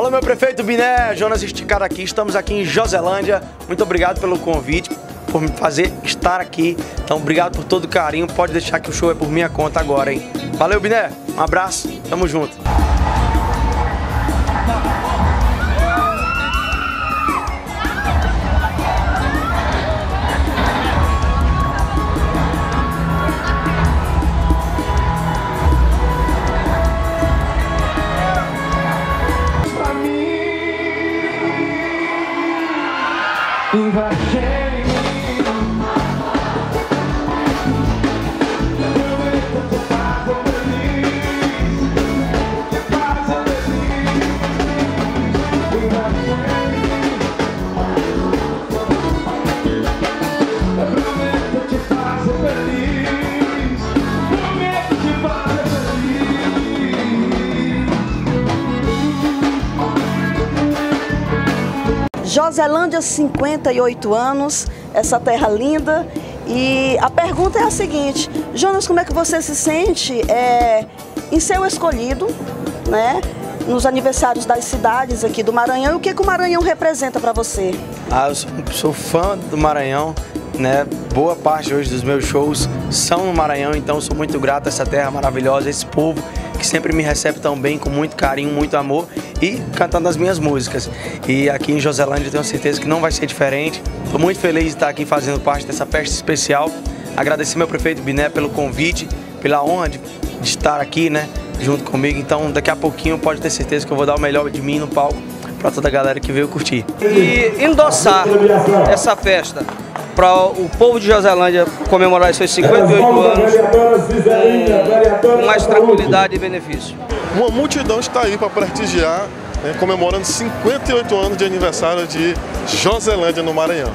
Alô, meu prefeito Biné, Jonas Esticado aqui. Estamos aqui em Joselândia. Muito obrigado pelo convite, por me fazer estar aqui. Então, obrigado por todo o carinho. Pode deixar que o show é por minha conta agora, hein? Valeu, Biné. Um abraço. Tamo junto. If I can Joselândia, 58 anos, essa terra linda. E a pergunta é a seguinte, Jonas, como é que você se sente é, em o escolhido, né? Nos aniversários das cidades aqui do Maranhão, e o que, que o Maranhão representa para você? Ah, eu sou, sou fã do Maranhão, né? Boa parte hoje dos meus shows são no Maranhão, então sou muito grato a essa terra maravilhosa, esse povo que sempre me recebe tão bem, com muito carinho, muito amor e cantando as minhas músicas. E aqui em Joselândia eu tenho certeza que não vai ser diferente. Estou muito feliz de estar aqui fazendo parte dessa festa especial. Agradecer meu prefeito Biné pelo convite, pela honra de, de estar aqui, né, junto comigo. Então, daqui a pouquinho pode ter certeza que eu vou dar o melhor de mim no palco para toda a galera que veio curtir. E endossar essa festa para o povo de Joselândia comemorar seus 58 anos com mais tranquilidade e benefício. Uma multidão está aí para prestigiar, né, comemorando 58 anos de aniversário de Joselândia no Maranhão.